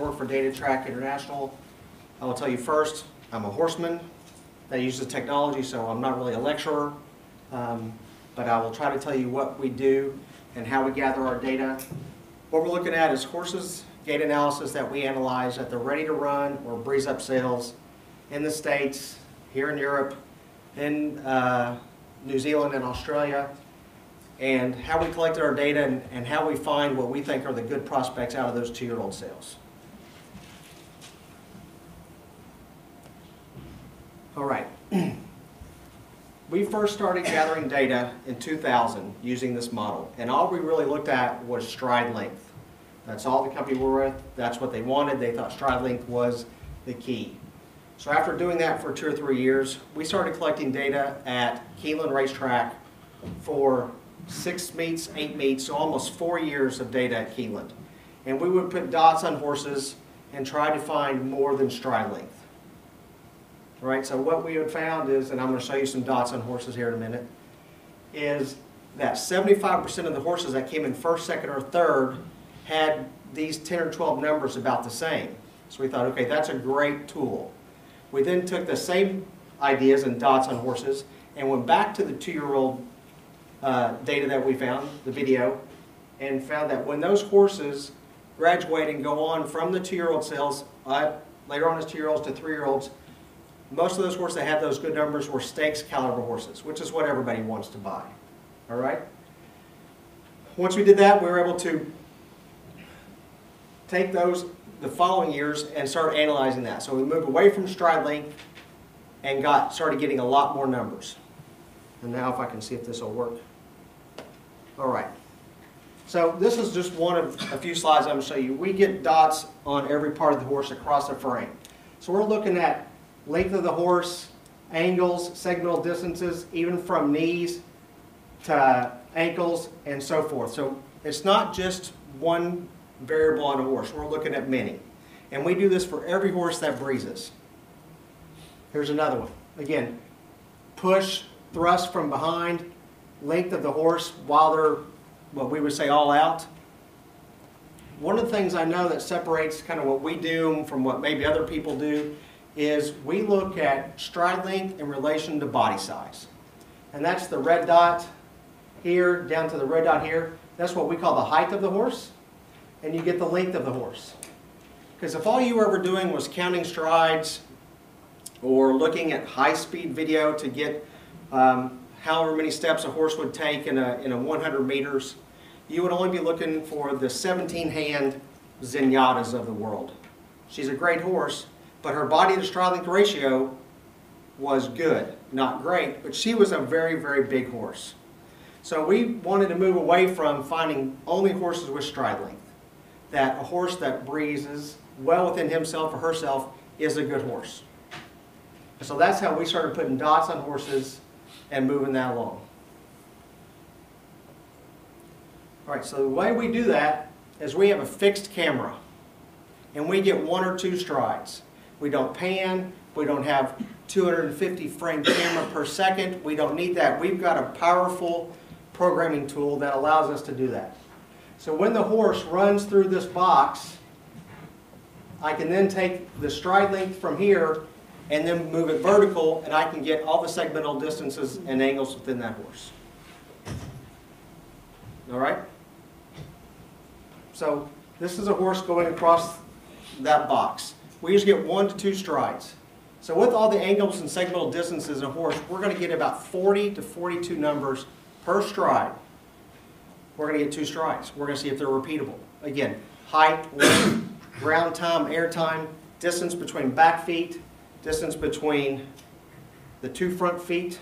Work for Data Track International. I will tell you first, I'm a horseman that uses technology, so I'm not really a lecturer. Um, But I will try to tell you what we do and how we gather our data. What we're looking at is horses, gait analysis that we analyze at the ready to run or breeze up sales in the States, here in Europe, in uh, New Zealand and Australia, and how we collected our data and, and how we find what we think are the good prospects out of those two-year-old sales. All right. We first started gathering data in 2000 using this model, and all we really looked at was stride length. That's all the company were with, that's what they wanted, they thought stride length was the key. So after doing that for two or three years, we started collecting data at Keeneland Racetrack for six meets, eight meets, so almost four years of data at Keeneland. And we would put dots on horses and try to find more than stride length. Right, so what we had found is, and I'm gonna show you some dots on horses here in a minute, is that seventy-five percent of the horses that came in first, second, or third had these ten or twelve numbers about the same. So we thought, okay, that's a great tool. We then took the same ideas and dots on horses and went back to the two-year-old uh, data that we found, the video, and found that when those horses graduate and go on from the two-year-old sales, uh, later on as two-year-olds to three-year-olds, most of those horses that had those good numbers were stakes caliber horses, which is what everybody wants to buy. All right? Once we did that, we were able to take those the following years and start analyzing that. So we moved away from stride length and got started getting a lot more numbers. And now if I can see if this will work. All right. So this is just one of a few slides I'm going to show you. We get dots on every part of the horse across the frame. So we're looking at length of the horse, angles, segmental distances, even from knees to ankles and so forth. So it's not just one variable on a horse. We're looking at many. And we do this for every horse that breezes. Here's another one. Again, push, thrust from behind, length of the horse while they're what we would say all out. One of the things I know that separates kind of what we do from what maybe other people do is we look at stride length in relation to body size. And that's the red dot here down to the red dot here. That's what we call the height of the horse. And you get the length of the horse. Because if all you were ever doing was counting strides or looking at high-speed video to get um, however many steps a horse would take in a, in a 100 meters, you would only be looking for the 17-hand Zenyattas of the world. She's a great horse, but her body to stride length ratio was good, not great, but she was a very, very big horse. So we wanted to move away from finding only horses with stride length. That a horse that breezes well within himself or herself is a good horse. So that's how we started putting dots on horses and moving that along. All right, so the way we do that is we have a fixed camera and we get one or two strides. We don't pan, we don't have 250 frame camera per second, we don't need that. We've got a powerful programming tool that allows us to do that. So when the horse runs through this box, I can then take the stride length from here and then move it vertical and I can get all the segmental distances and angles within that horse. All right? So this is a horse going across that box. We usually get one to two strides. So with all the angles and segmental distances in a horse, we're going to get about 40 to 42 numbers per stride. We're going to get two strides. We're going to see if they're repeatable. Again, height, length, ground time, air time, distance between back feet, distance between the two front feet.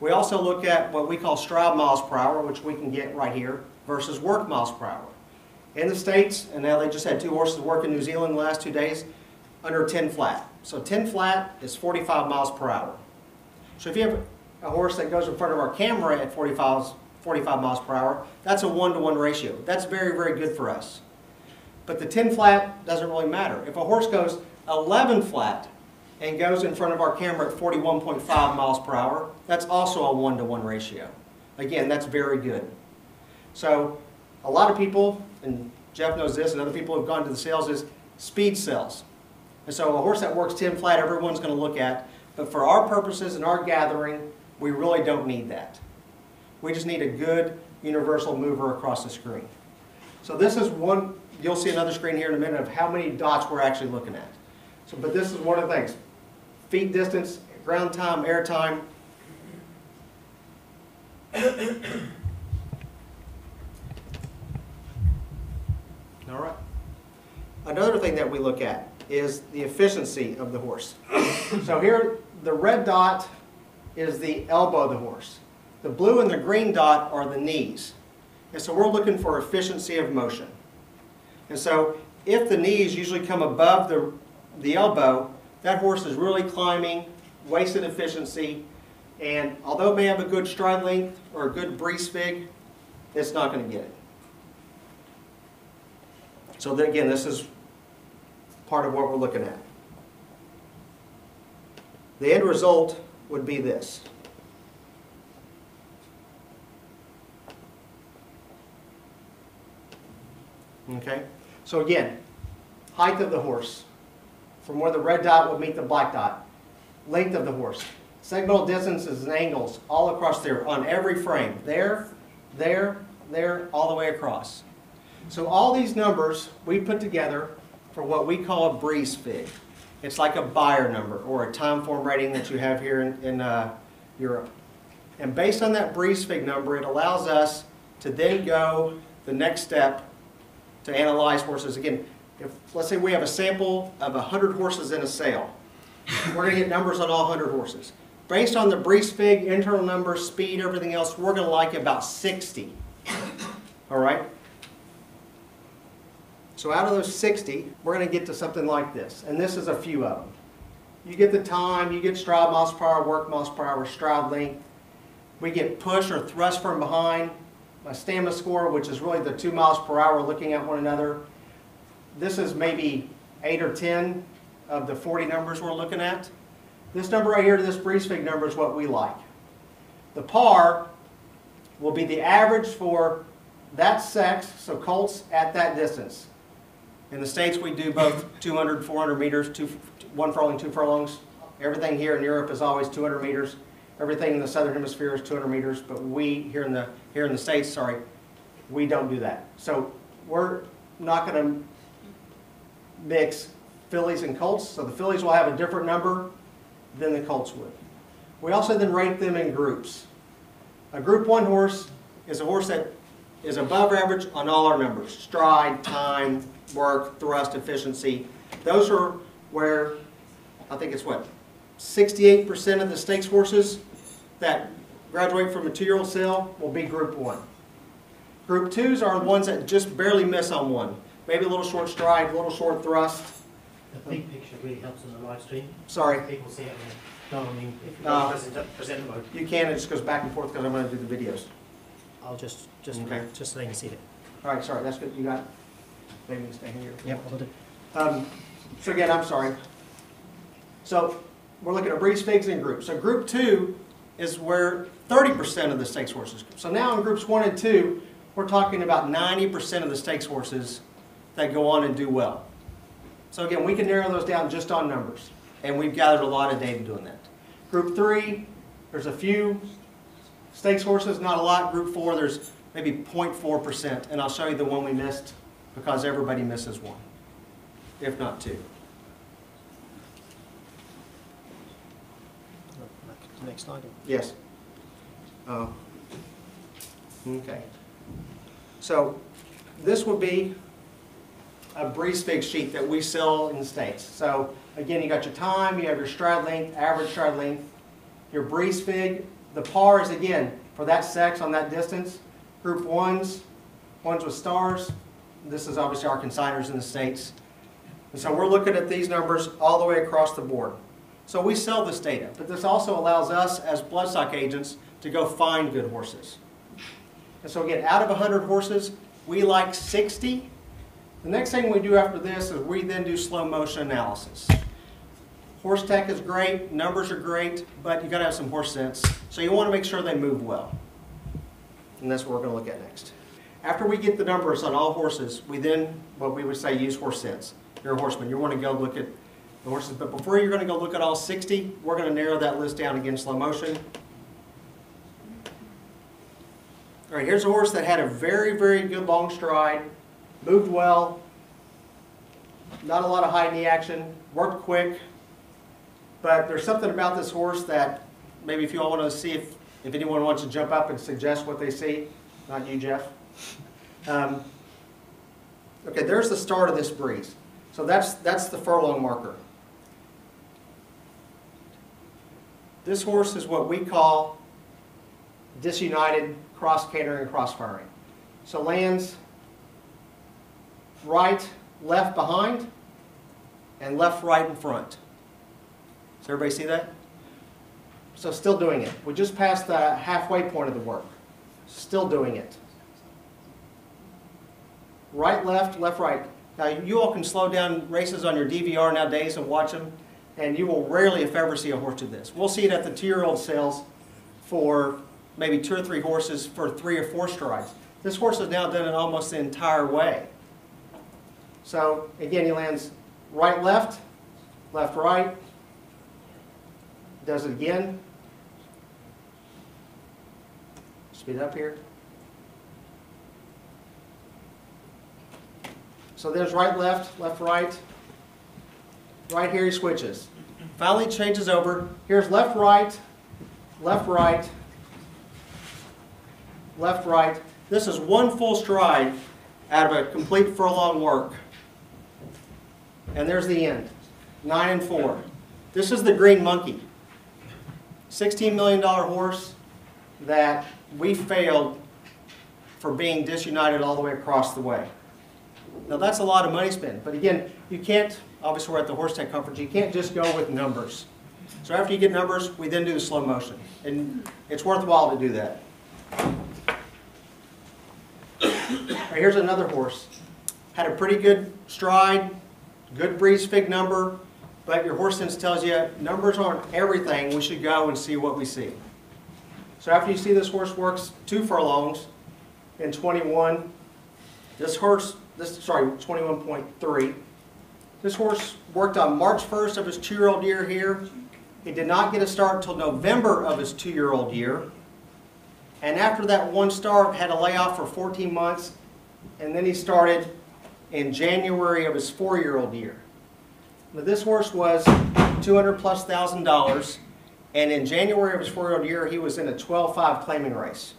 We also look at what we call stride miles per hour, which we can get right here, versus work miles per hour. In the States, and now they just had two horses work in New Zealand the last two days, under 10 flat. So 10 flat is 45 miles per hour. So if you have a horse that goes in front of our camera at 45, 45 miles per hour, that's a one-to-one -one ratio. That's very, very good for us. But the 10 flat doesn't really matter. If a horse goes 11 flat and goes in front of our camera at 41.5 miles per hour, that's also a one-to-one -one ratio. Again, that's very good. So a lot of people, and Jeff knows this, and other people have gone to the sales, is speed sells. And so a horse that works 10 flat, everyone's going to look at. But for our purposes and our gathering, we really don't need that. We just need a good universal mover across the screen. So this is one, you'll see another screen here in a minute of how many dots we're actually looking at. So, but this is one of the things. Feet distance, ground time, air time. All right. Another thing that we look at is the efficiency of the horse. So here, the red dot is the elbow of the horse. The blue and the green dot are the knees. And so we're looking for efficiency of motion. And so if the knees usually come above the, the elbow, that horse is really climbing, wasted efficiency, and although it may have a good stride length or a good breeze fig, it's not going to get it. So again, this is part of what we're looking at. The end result would be this. Okay? So again, height of the horse, from where the red dot would meet the black dot. Length of the horse. Segmental distances and angles all across there on every frame. There, there, there, all the way across. So all these numbers we put together for what we call a breeze fig. It's like a Beyer number or a Timeform rating that you have here in, in uh, Europe. And based on that breeze fig number, it allows us to then go the next step to analyze horses. Again, if let's say we have a sample of 100 horses in a sale, we're going to get numbers on all 100 horses. Based on the breeze fig, internal numbers, speed, everything else, we're going to like about 60. All right? So out of those 60, we're going to get to something like this. And this is a few of them. You get the time, you get stride miles per hour, work miles per hour, stride length. We get push or thrust from behind, a stamina score, which is really the two miles per hour looking at one another. This is maybe eight or 10 of the 40 numbers we're looking at. This number right here, this breeze fig number is what we like. The par will be the average for that sex, so colts at that distance. In the States, we do both 200, 400 meters, two, one furlong, two furlongs. Everything here in Europe is always 200 meters. Everything in the southern hemisphere is 200 meters, but we here in the here in the states, sorry, we don't do that. So we're not going to mix fillies and colts. So the fillies will have a different number than the colts would. We also then rate them in groups. A group one horse is a horse that is above average on all our numbers. Stride, time, work, thrust, efficiency. Those are where, I think it's what, 68% of the stakes horses that graduate from material sale will be group one. Group twos are the ones that just barely miss on one. Maybe a little short stride, a little short thrust. The big picture really helps in the live stream. Sorry, People see it. No, oh, I mean, if you go present, present mode, you can, it just goes back and forth because I'm going to do the videos. I'll just, just, Okay. just so they can see it. All right, sorry, that's good, you got it? Maybe stay here. Yep, I'll do. Um, So again, I'm sorry. So we're looking at breeze figs in groups. So group two is where 30% of the stakes horses go. So now in groups one and two, we're talking about 90% of the stakes horses that go on and do well. So again, we can narrow those down just on numbers. And we've gathered a lot of data doing that. Group three, there's a few stakes horses, not a lot. Group four, there's maybe 0.4%. And I'll show you the one we missed because everybody misses one, if not two. Back to the next slide. Yes. Oh. Okay. So this would be a breeze fig sheet that we sell in the States. So again, you got your time, you have your stride length, average stride length, your breeze fig. The par is again, for that sex on that distance, group ones, ones with stars. This is obviously our consigners in the States. And so we're looking at these numbers all the way across the board. So we sell this data, but this also allows us as bloodstock agents to go find good horses. And so again, out of 100 horses, we like 60. The next thing we do after this is we then do slow motion analysis. Horse tech is great, numbers are great, but you gotta have some horse sense. So you wanna make sure they move well. And that's what we're gonna look at next. After we get the numbers on all horses, we then, what we would say, use horse sense. you're a horseman, you want to go look at the horses. But before you're going to go look at all 60, we're going to narrow that list down again slow motion. All right, here's a horse that had a very, very good long stride, moved well, not a lot of high knee action, worked quick. But there's something about this horse that maybe if you all want to see if, if anyone wants to jump up and suggest what they see, not you, Jeff. Um, okay, there's the start of this breeze. So that's, that's the furlong marker. This horse is what we call disunited cross cantering cross firing. So lands right, left behind, and left, right in front. Everybody see that? So still doing it. We just passed the halfway point of the work. Still doing it. Right, left, left, right. Now, you all can slow down races on your DVR nowadays and watch them, and you will rarely, if ever, see a horse do this. We'll see it at the two-year-old sales for maybe two or three horses for three or four strides. This horse has now done it almost the entire way. So, again, he lands right, left, left, right, does it again. Speed up here. So there's right, left, left, right. Right here he switches. Finally changes over. Here's left, right, left, right, left, right. This is one full stride out of a complete furlong work. And there's the end. Nine and four. This is the green monkey. $16 million horse that we failed for being disunited all the way across the way. Now that's a lot of money spent, but again, you can't, obviously we're at the Horse Tech Conference, you can't just go with numbers. So after you get numbers, we then do the slow motion, and it's worthwhile to do that. Right, here's another horse. Had a pretty good stride, good breeze fig number, but your horse sense tells you numbers aren't everything. We should go and see what we see. So after you see this horse works two furlongs in 21, this horse, this sorry, 21.3. This horse worked on March 1st of his two-year-old year here. He did not get a start until November of his two-year-old year. And after that one start, had a layoff for 14 months, and then he started in January of his four-year-old year. Now, this horse was 200 plus thousand dollars, and in January of his four-year-old year, he was in a 12-5 claiming race.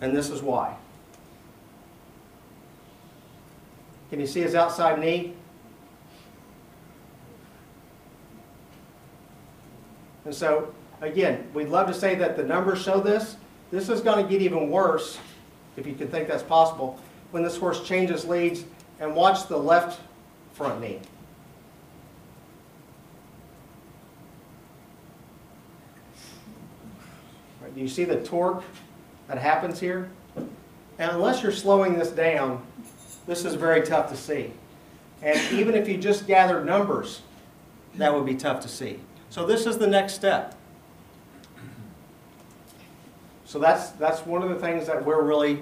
And this is why. Can you see his outside knee? And so, again, we'd love to say that the numbers show this. This is going to get even worse, if you can think that's possible, when this horse changes leads and watch the left front knee. Right, Do you see the torque that happens here? And unless you're slowing this down, this is very tough to see. And even if you just gathered numbers, that would be tough to see. So this is the next step. So that's, that's one of the things that we're really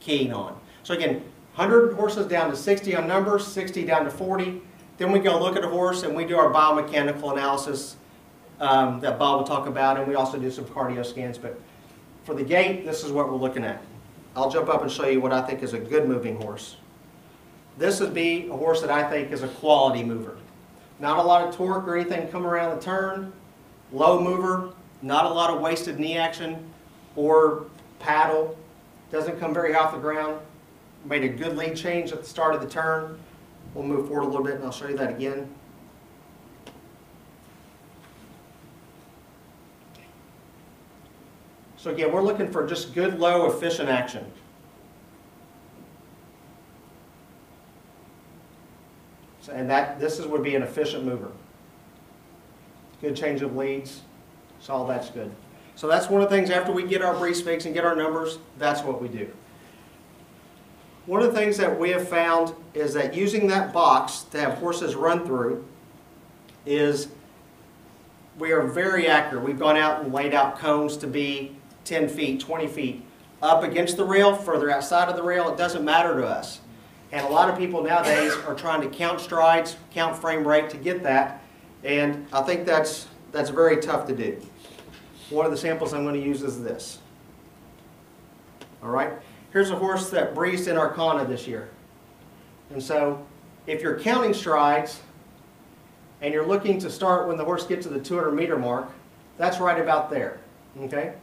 keen on. So again, 100 horses down to 60 on numbers, 60 down to 40. Then we go look at a horse and we do our biomechanical analysis um, that Bob will talk about, and we also do some cardio scans. But for the gait, this is what we're looking at. I'll jump up and show you what I think is a good moving horse. This would be a horse that I think is a quality mover. Not a lot of torque or anything come around the turn, low mover, not a lot of wasted knee action or paddle, doesn't come very off the ground. Made a good lead change at the start of the turn. We'll move forward a little bit and I'll show you that again. So again, we're looking for just good, low, efficient action. So, and that, this is, would be an efficient mover. Good change of leads, so all that's good. So that's one of the things, after we get our breeze figs and get our numbers, that's what we do. One of the things that we have found is that using that box to have horses run through is we are very accurate. We've gone out and laid out cones to be 10 feet, 20 feet, up against the rail, further outside of the rail, it doesn't matter to us. And a lot of people nowadays are trying to count strides, count frame rate to get that. And I think that's, that's very tough to do. One of the samples I'm going to use is this. All right, here's a horse that breezed in Arqana this year. And so if you're counting strides and you're looking to start when the horse gets to the 200 meter mark, that's right about there. Okay?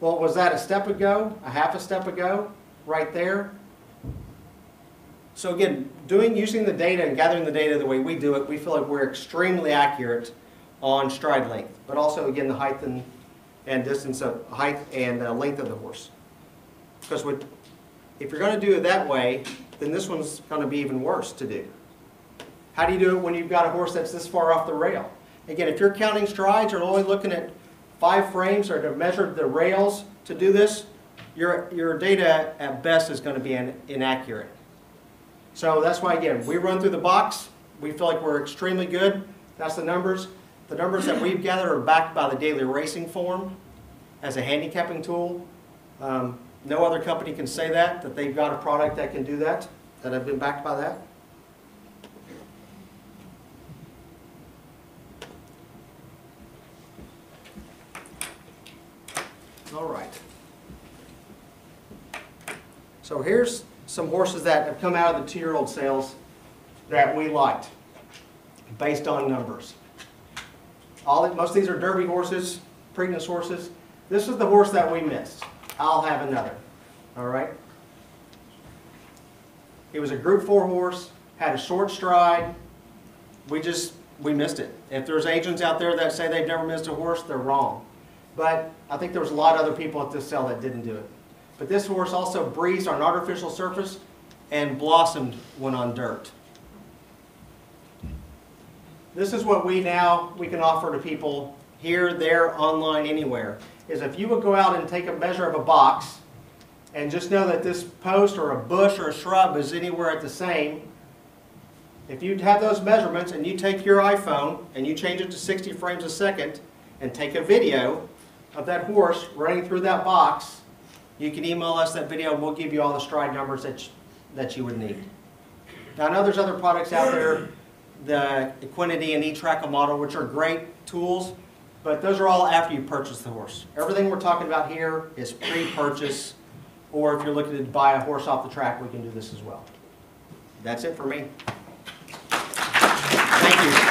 Well, was that a step ago, a half a step ago, right there? So again, doing, using the data and gathering the data the way we do it, we feel like we're extremely accurate on stride length, but also again, the height and, and distance of, height and uh, length of the horse. Because if you're gonna do it that way, then this one's gonna be even worse to do. How do you do it when you've got a horse that's this far off the rail? Again, if you're counting strides or only looking at five frames or to measure the rails to do this, your, your data at best is gonna be in- inaccurate. So that's why, again, we run through the box, we feel like we're extremely good, that's the numbers. The numbers that we've gathered are backed by the daily racing form as a handicapping tool. Um, No other company can say that, that they've got a product that can do that, that have been backed by that. All right. So here's some horses that have come out of the two-year-old sales that we liked, based on numbers. All, most of these are Derby horses, Preakness horses. This is the horse that we missed. I'll have another, all right? It was a Group Four horse, had a short stride. We just, we missed it. If there's agents out there that say they've never missed a horse, they're wrong. But I think there was a lot of other people at this sale that didn't do it. But this horse also breezed on an artificial surface and blossomed when on dirt. This is what we now, we can offer to people here, there, online, anywhere. Is if you would go out and take a measure of a box and just know that this post or a bush or a shrub is anywhere at the same, if you have those measurements and you take your iPhone and you change it to 60 frames a second and take a video of that horse running through that box, you can email us that video and we'll give you all the stride numbers that, you- that you would need. Now, I know there's other products out there, the Equinity and eTrack model, which are great tools, but those are all after you purchase the horse. Everything we're talking about here is pre-purchase, or if you're looking to buy a horse off the track, we can do this as well. That's it for me. Thank you.